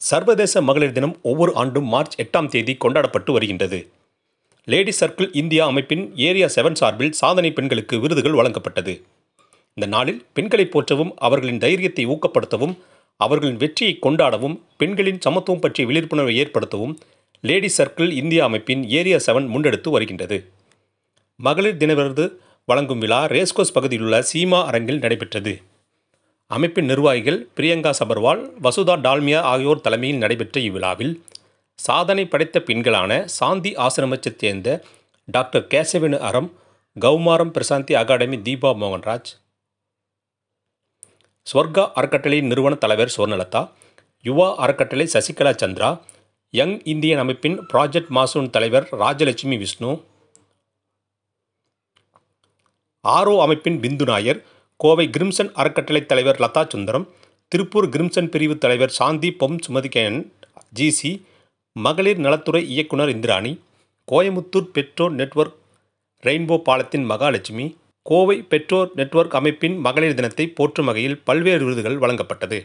சர்வதேச மகளிர் தினம் ஒவ்வொரு ஆண்டும் மார்ச் எட்டாம் தேதி கொண்டாடப்பட்டு வருகின்றது. லேடி சர்க்கிள் இந்தியா அமைப்பின் ஏரியா செவன் சார்பில் சாதனை பெண்களுக்கு விருதுகள் வழங்கப்பட்டது. இந்த நாளில் பெண்களை போற்றவும் அவர்களின் தைரியத்தை ஊக்கப்படுத்தவும் அவர்களின் வெற்றியை கொண்டாடவும் பெண்களின் சமத்துவம் பற்றிய விழிப்புணர்வை ஏற்படுத்தவும் லேடி சர்க்கிள் இந்தியா அமைப்பின் ஏரியா செவன் முன்னெடுத்து வருகின்றது. மகளிர் தின விருது வழங்கும் விழா ரேஸ்கோஸ் பகுதியில் உள்ள சீமா அரங்கில் நடைபெற்றது. அமைப்பின் நிர்வாகிகள் பிரியங்கா சபர்வால் வசுதா டால்மியா ஆகியோர் தலைமையில் நடைபெற்ற இவ்விழாவில் சாதனை படைத்த பெண்களான சாந்தி ஆசிரமத்தைச் சேர்ந்த டாக்டர் கேசவினு அறம் கௌமாரம் பிரசாந்தி அகாடமி தீபா மோகன்ராஜ் ஸ்வர்கா அறக்கட்டளை நிறுவன தலைவர் சுவர்ணலதா யுவா அறக்கட்டளை சசிகலா சந்திரா யங் இந்தியன் அமைப்பின் ப்ராஜெக்ட் மாசூன் தலைவர் ராஜலட்சுமி விஷ்ணு ஆரோ அமைப்பின் பிந்து நாயர் கோவை கிரிம்சன் அறக்கட்டளை தலைவர் லதா சுந்தரம் திருப்பூர் கிரிம்சன் பிரிவு தலைவர் சாந்தி பொம் சுமதிகேயன் ஜிசி மகளிர் நலத்துறை இயக்குனர் இந்திராணி கோயமுத்தூர் பெற்றோர் நெட்வொர்க் ரெயின்போ பாலத்தின் மகாலட்சுமி கோவை பெற்றோர் நெட்வொர்க் அமைப்பின் மகளிர் தினத்தை போற்றும் வகையில் பல்வேறு விருதுகள் வழங்கப்பட்டது.